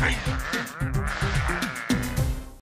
Bam.